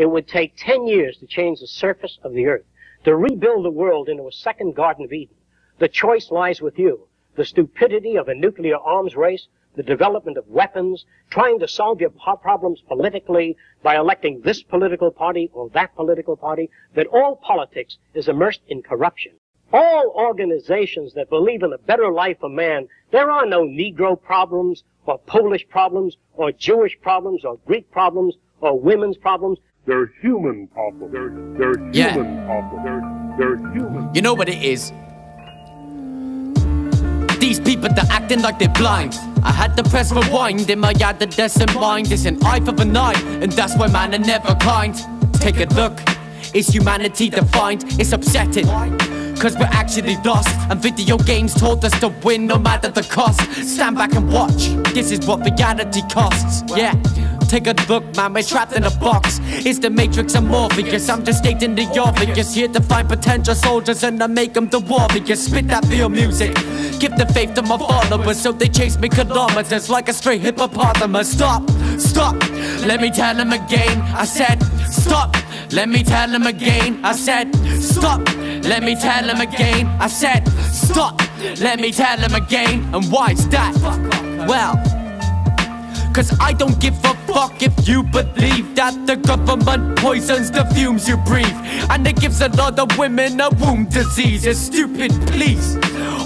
It would take 10 years to change the surface of the earth, to rebuild the world into a second Garden of Eden. The choice lies with you. The stupidity of a nuclear arms race, the development of weapons, trying to solve your problems politically by electing this political party or that political party, that all politics is immersed in corruption. All organizations that believe in a better life for man, there are no Negro problems, or Polish problems, or Jewish problems, or Greek problems, or women's problems. They're human problems. They're, they're Yeah. human problems. They're, they're human. You know what it is? These people they're acting like they're blind. I had to press rewind in my adolescent mind. It's an eye for an eye, and that's why man are never kind. Take a look, it's humanity defined? It's upsetting. Cause we're actually lost, and video games told us to win no matter the cost. Stand back and watch, this is what reality costs. Yeah. Take a look, man, we're trapped in a box. It's the Matrix and Morpheus. I'm just stating the obvious. Here to find potential soldiers and I make them the warriors. Spit that real music. Give the faith to my followers so they chase me kilometers like a stray hippopotamus. Stop, stop. Let me tell them again. I said, stop. Let me tell them again. I said, stop. Let me tell them again. I said, stop. Let me tell them again. And why's that? Well, Cause I don't give a fuck if you believe that the government poisons the fumes you breathe. And it gives a lot of women a womb disease. It's stupid, please.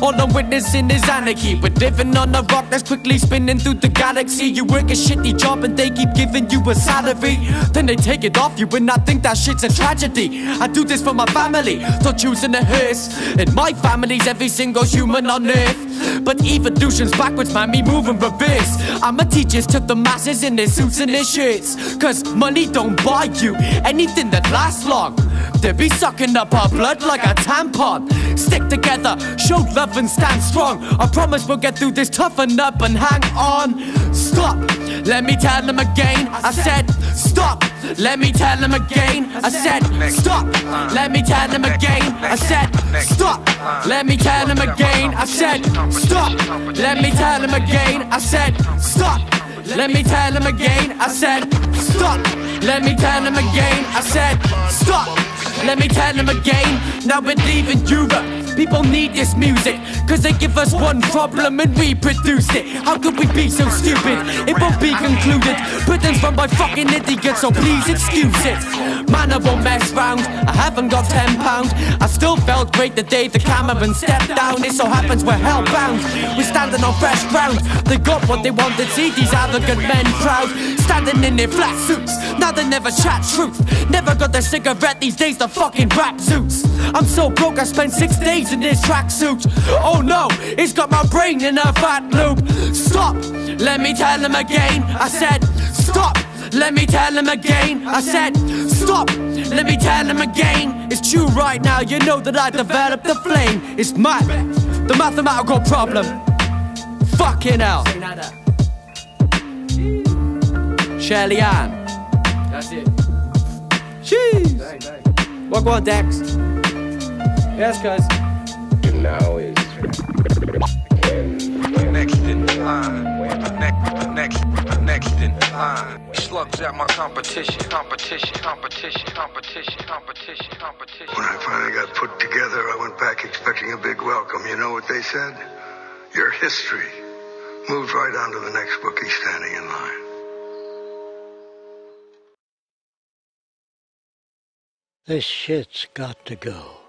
All I'm witnessing is anarchy. But living on a rock that's quickly spinning through the galaxy. You work a shitty job and they keep giving you a salary. Then they take it off you and I think that shit's a tragedy. I do this for my family, not choosing a hearse. In my family's every single human on earth. But evolution's backwards, man, me moving reverse. I'ma teach this to the masses in their suits and their shirts. Cause money don't buy you anything that lasts long. They be sucking up our blood like a tampon. Stick together, show love and stand strong. I promise we'll get through this, toughen up and hang on. Stop, let me tell them again. I said, stop, let me tell them again. I said, stop, let me tell them again. I said, stop, let me tell them again. I said, stop, let me tell them again. I said, stop. Let me tell them again. I said, stop. Let me tell them again. I said, stop. Let me tell them again. Now we're leaving Europe. People need this music, cause they give us one problem and we produce it. How could we be so stupid? It won't be concluded. Britain's run by fucking idiots, so please excuse it. Man, I won't mess round. I haven't got ten pounds. I still felt great the day the cameraman stepped down. It so happens we're hellbound. We're standing on fresh ground. They got what they wanted. See these arrogant men proud, standing in their flat suits. Now they never chat truth. Never got the cigarette these days. The fucking rap suits. I'm so broke. I spent six days in this tracksuit. Oh no, it's got my brain in a fat loop. Stop. Let me tell them again. I said stop. Let me tell them again. I said stop. Let me tell them again. It's true right now. You know that I developed the flame. It's my, the mathematical problem. Fucking hell. Shirley Ann. That's it. Jeez. What on, Dex? Yes, cuz. Now is Next in line. Next, next, next in line. Slugs at my competition. Competition. Competition. Competition. Competition. Competition. When I finally got put together, I went back expecting a big welcome. You know what they said? You're history. Moved right on to the next bookie standing in line. This shit's got to go.